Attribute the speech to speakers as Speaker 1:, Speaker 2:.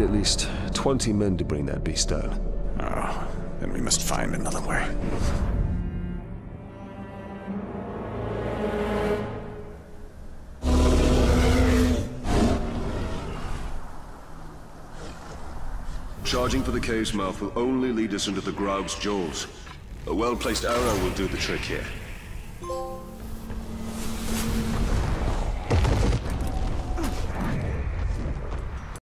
Speaker 1: at least 20 men to bring that beast down.
Speaker 2: Oh, then we must find another way.
Speaker 1: Charging for the cave's mouth will only lead us into the Graug's jaws. A well-placed arrow will do the trick here.